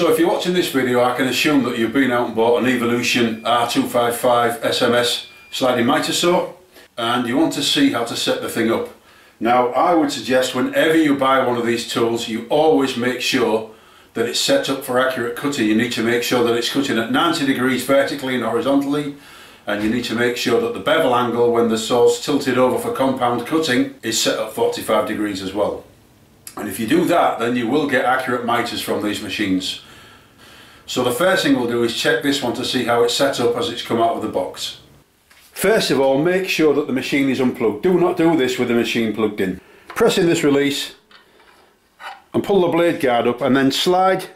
So if you're watching this video I can assume that you've been out and bought an Evolution R255 SMS sliding miter saw and you want to see how to set the thing up. Now I would suggest whenever you buy one of these tools you always make sure that it's set up for accurate cutting. You need to make sure that it's cutting at 90 degrees vertically and horizontally and you need to make sure that the bevel angle when the saw's tilted over for compound cutting is set at 45 degrees as well. And if you do that then you will get accurate miters from these machines. So the first thing we'll do is check this one to see how it's set up as it's come out of the box. First of all make sure that the machine is unplugged. Do not do this with the machine plugged in. Press in this release and pull the blade guard up and then slide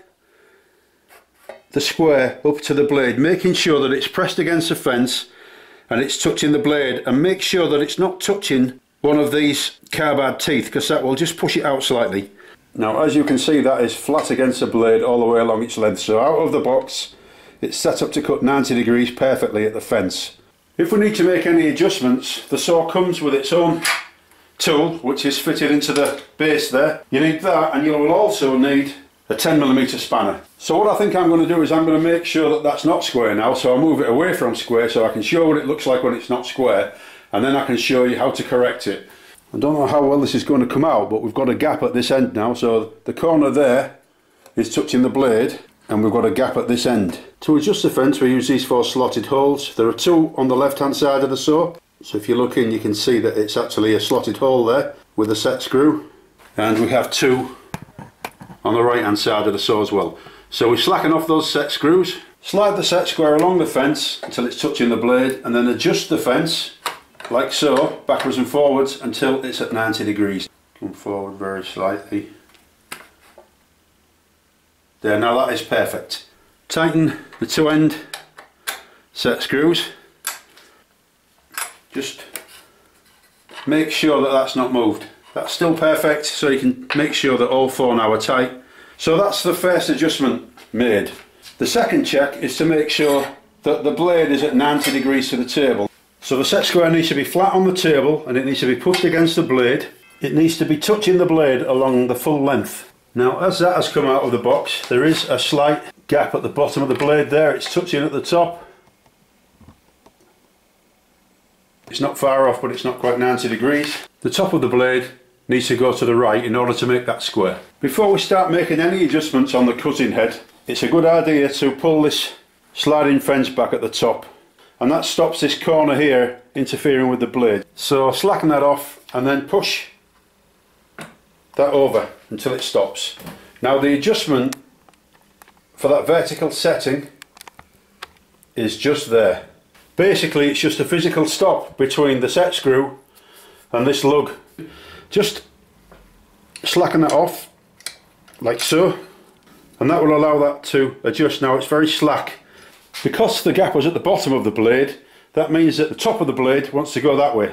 the square up to the blade making sure that it's pressed against the fence and it's touching the blade and make sure that it's not touching one of these carbide teeth because that will just push it out slightly. Now as you can see that is flat against the blade all the way along its length so out of the box it's set up to cut 90 degrees perfectly at the fence. If we need to make any adjustments the saw comes with its own tool which is fitted into the base there. You need that and you will also need a 10mm spanner. So what I think I'm going to do is I'm going to make sure that that's not square now so I'll move it away from square so I can show what it looks like when it's not square and then I can show you how to correct it. I don't know how well this is going to come out but we've got a gap at this end now so the corner there is touching the blade and we've got a gap at this end. To adjust the fence we use these four slotted holes. There are two on the left hand side of the saw so if you look in you can see that it's actually a slotted hole there with a set screw and we have two on the right hand side of the saw as well. So we slacken off those set screws, slide the set square along the fence until it's touching the blade and then adjust the fence like so, backwards and forwards until it's at 90 degrees. Come forward very slightly. There, now that is perfect. Tighten the two end set screws. Just make sure that that's not moved. That's still perfect, so you can make sure that all four now are tight. So that's the first adjustment made. The second check is to make sure that the blade is at 90 degrees to the table. So the set square needs to be flat on the table and it needs to be pushed against the blade. It needs to be touching the blade along the full length. Now as that has come out of the box there is a slight gap at the bottom of the blade there. It's touching at the top. It's not far off but it's not quite 90 degrees. The top of the blade needs to go to the right in order to make that square. Before we start making any adjustments on the cutting head, it's a good idea to pull this sliding fence back at the top and that stops this corner here interfering with the blade. So slacken that off and then push that over until it stops. Now the adjustment for that vertical setting is just there. Basically it's just a physical stop between the set screw and this lug just slacken that off like so and that will allow that to adjust now it's very slack because the gap was at the bottom of the blade that means that the top of the blade wants to go that way.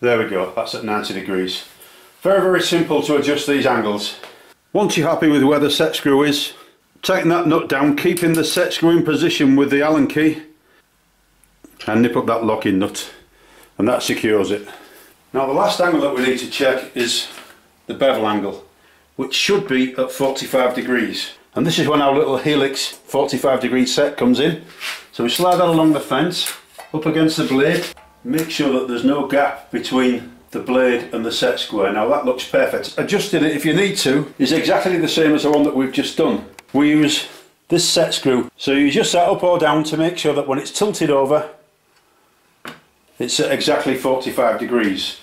There we go that's at 90 degrees. Very very simple to adjust these angles. Once you're happy with where the set screw is tighten that nut down keeping the set screw in position with the allen key and nip up that locking nut and that secures it. Now the last angle that we need to check is the bevel angle which should be at 45 degrees and this is when our little helix 45 degree set comes in. So we slide that along the fence up against the blade make sure that there's no gap between the blade and the set square. Now that looks perfect. Adjusting it if you need to is exactly the same as the one that we've just done. We use this set screw. So you just set up or down to make sure that when it's tilted over it's at exactly 45 degrees.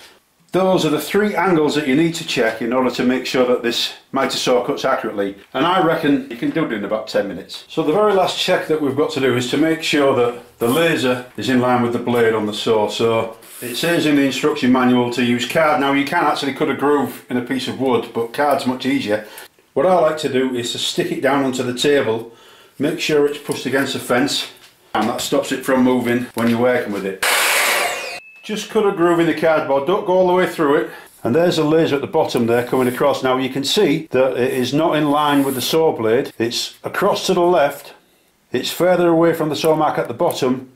Those are the three angles that you need to check in order to make sure that this miter saw cuts accurately and I reckon you can do it in about 10 minutes. So the very last check that we've got to do is to make sure that the laser is in line with the blade on the saw. So it says in the instruction manual to use card. Now you can actually cut a groove in a piece of wood but card's much easier. What I like to do is to stick it down onto the table, make sure it's pushed against the fence and that stops it from moving when you're working with it. Just cut a groove in the cardboard, don't go all the way through it. And there's a laser at the bottom there coming across. Now you can see that it is not in line with the saw blade. It's across to the left. It's further away from the saw mark at the bottom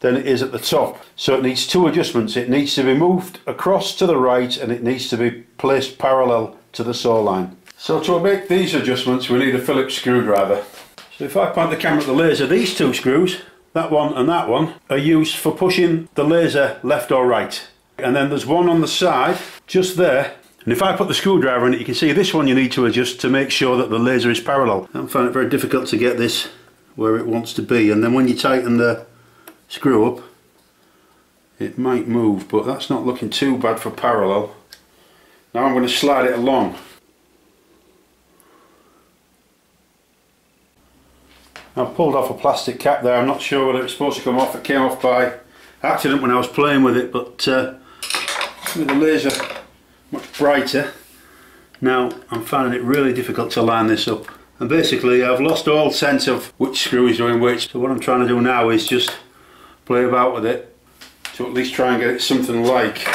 than it is at the top. So it needs two adjustments. It needs to be moved across to the right and it needs to be placed parallel to the saw line. So to make these adjustments we need a Phillips screwdriver. So if I point the camera at the laser, these two screws, that one and that one, are used for pushing the laser left or right. And then there's one on the side, just there, and if I put the screwdriver in it, you can see this one you need to adjust to make sure that the laser is parallel. I find it very difficult to get this where it wants to be. And then when you tighten the screw up, it might move, but that's not looking too bad for parallel. Now I'm going to slide it along. I've pulled off a plastic cap there, I'm not sure whether it's supposed to come off, it came off by accident when I was playing with it, but uh, with the laser much brighter. Now I'm finding it really difficult to line this up. And basically I've lost all sense of which screw is doing which, so what I'm trying to do now is just play about with it to at least try and get it something like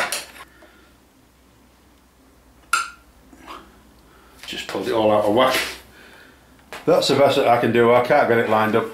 just pulled it all out of whack. That's the best that I can do, I can't get it lined up.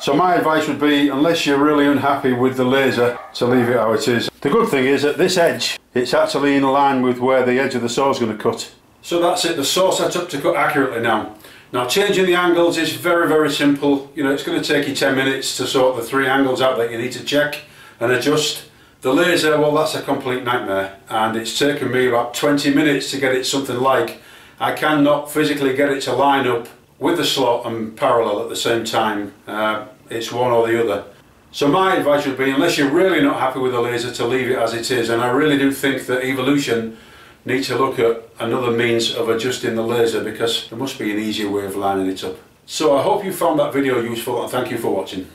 So my advice would be, unless you're really unhappy with the laser, to leave it how it is. The good thing is that this edge, it's actually in line with where the edge of the saw is going to cut. So that's it, the saw set up to cut accurately now. Now changing the angles is very very simple, you know it's going to take you 10 minutes to sort the three angles out that you need to check and adjust. The laser, well that's a complete nightmare and it's taken me about 20 minutes to get it something like I cannot physically get it to line up with the slot and parallel at the same time. Uh, it's one or the other. So my advice would be, unless you're really not happy with the laser, to leave it as it is. And I really do think that Evolution need to look at another means of adjusting the laser because there must be an easier way of lining it up. So I hope you found that video useful and thank you for watching.